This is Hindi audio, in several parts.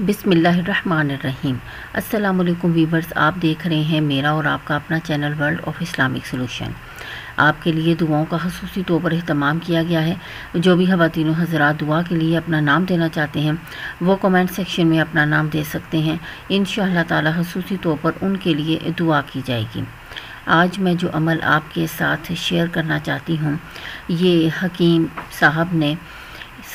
बिसमीम वालेकुम वीवर्स आप देख रहे हैं मेरा और आपका अपना channel world of Islamic solution. आपके लिए दुआओं का खसूसी तौर पर अहतमाम किया गया है। जो भी तीनों हजरात दुआ के लिए अपना नाम देना चाहते हैं, वो कमेंट सेक्शन में अपना नाम दे सकते हैं। इन ताला तौर पर उनके लिए दुआ की जाएगी। आज मैं जो अमल आपके साथ शेयर करना चाहती हूँ, ये हकीम साहब ने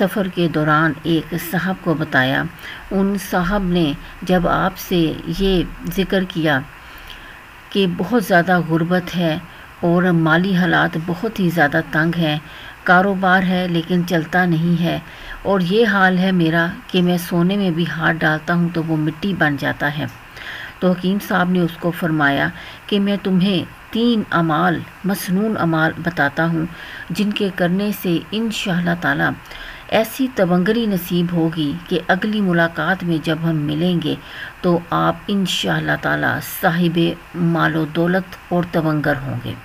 सफ़र के दौरान एक साहब को बताया। उन साहब ने जब आपसे ये ज़िक्र किया कि बहुत ज़्यादा गुर्बत है और माली हालात बहुत ही ज़्यादा तंग हैं, कारोबार है लेकिन चलता नहीं है और ये हाल है मेरा कि मैं सोने में भी हाथ डालता हूँ तो वो मिट्टी बन जाता है। तो हकीम साहब ने उसको फरमाया कि मैं तुम्हें तीन अमाल, मसनून अमाल बताता हूँ जिनके करने से इन ताला ऐसी तबंगरी नसीब होगी कि अगली मुलाकात में जब हम मिलेंगे तो आप इन ताला साहिब मालो दौलत और तबंगर होंगे।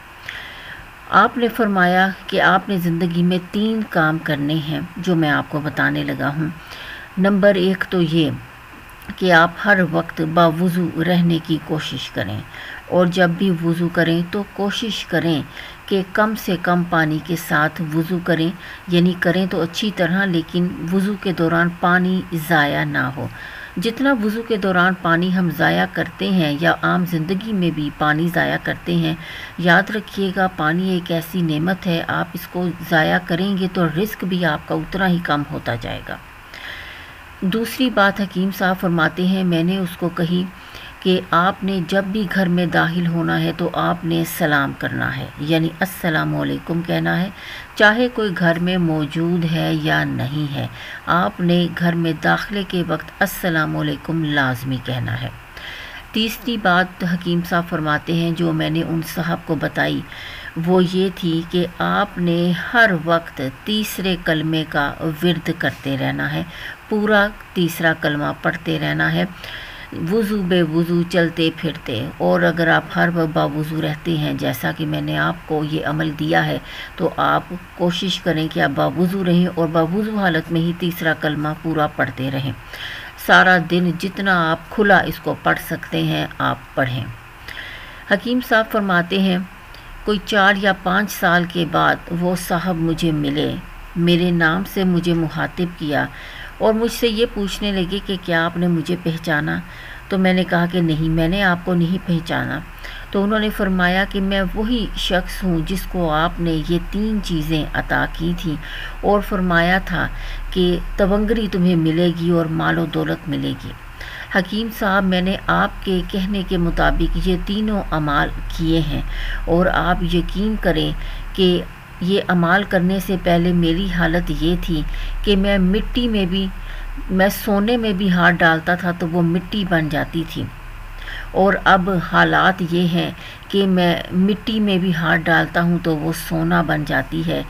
आपने फरमाया कि आपने ज़िंदगी में तीन काम करने हैं, जो मैं आपको बताने लगा हूँ। नंबर एक तो ये कि आप हर वक्त बावज़ू रहने की कोशिश करें। और जब भी वज़ू करें तो कोशिश करें कि कम से कम पानी के साथ वज़ू करें। यानी करें तो अच्छी तरह, लेकिन वज़ू के दौरान पानी ज़ाया ना हो। जितना वज़ू के दौरान पानी हम ज़ाया करते हैं, या आम ज़िंदगी में भी पानी ज़ाया करते हैं, याद रखिएगा, पानी एक ऐसी नेमत है, आप इसको ज़ाया करेंगे तो रिस्क भी आपका उतना ही कम होता जाएगा। दूसरी बात हकीम साहब फरमाते हैं, मैंने उसको कही कि आपने जब भी घर में दाखिल होना है तो आपने सलाम करना है, यानी अस्सलामुअलैकुम कहना है, चाहे कोई घर में मौजूद है या नहीं है, आपने घर में दाखिले के वक्त अस्सलामुअलैकुम लाजमी कहना है। तीसरी बात हकीम साहब फरमाते हैं, जो मैंने उन साहब को बताई वो ये थी कि आपने हर वक्त तीसरे कलमे का विरद करते रहना है, पूरा तीसरा कलमा पढ़ते रहना है, वज़ू बे वज़ू चलते फिरते। और अगर आप हर बावज़ू रहते हैं, जैसा कि मैंने आपको ये अमल दिया है तो आप कोशिश करें कि आप बावज़ू रहें और बावज़ू हालत में ही तीसरा कलमा पूरा पढ़ते रहें। सारा दिन जितना आप खुला इसको पढ़ सकते हैं, आप पढ़ें। हकीम साहब फरमाते हैं कोई चार या पाँच साल के बाद वो साहब मुझे मिले। मेरे नाम से मुझे मुहातिब किया और मुझसे ये पूछने लगे कि क्या आपने मुझे पहचाना? तो मैंने कहा कि नहीं, मैंने आपको नहीं पहचाना। तो उन्होंने फरमाया कि मैं वही शख्स हूँ जिसको आपने ये तीन चीज़ें अता की थी और फरमाया था कि तवंगरी तुम्हें मिलेगी और मालो दौलत मिलेगी। हकीम साहब, मैंने आपके कहने के मुताबिक ये तीनों अमाल किए हैं और आप यकीन करें कि ये अमाल करने से पहले मेरी हालत ये थी कि मैं मिट्टी में भी, मैं सोने में भी हाथ डालता था तो वो मिट्टी बन जाती थी। और अब हालात ये हैं कि मैं मिट्टी में भी हाथ डालता हूँ तो वो सोना बन जाती है।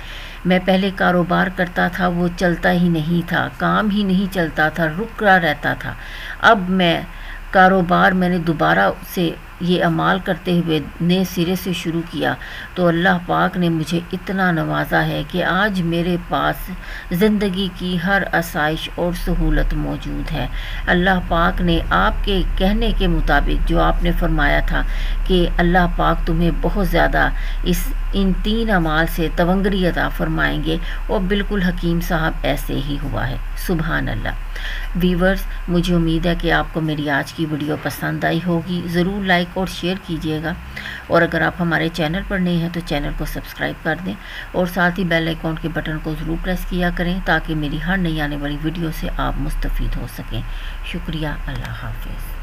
मैं पहले कारोबार करता था, वो चलता ही नहीं था, काम ही नहीं चलता था, रुक रहा रहता था। अब मैं कारोबार मैंने दोबारा से ये अमाल करते हुए नए सिरे से शुरू किया। तो अल्लाह पाक ने मुझे इतना नवाजा है कि आज मेरे पास ज़िंदगी की हर आसाइश और सहूलत मौजूद है। अल्लाह पाक ने आपके कहने के मुताबिक जो आपने फरमाया था कि अल्लाह पाक तुम्हें बहुत ज़्यादा इस, इन तीन अमाल से तवंगरी अदा फरमाएँगे और बिल्कुल हकीम साहब ऐसे ही हुआ है। सुबहान अल्लाह वीवर्स मुझे उम्मीद है कि आपको मेरी आज की वीडियो पसंद आई होगी। ज़रूर लाइक और शेयर कीजिएगा। और अगर आप हमारे चैनल पर नहीं हैं तो चैनल को सब्सक्राइब कर दें और साथ ही बेल आइकॉन के बटन को ज़रूर प्रेस किया करें ताकि मेरी हर नई आने वाली वीडियो से आप मुस्तफ़ हो सकें। शुक्रिया, अल्लाह हाफिज़।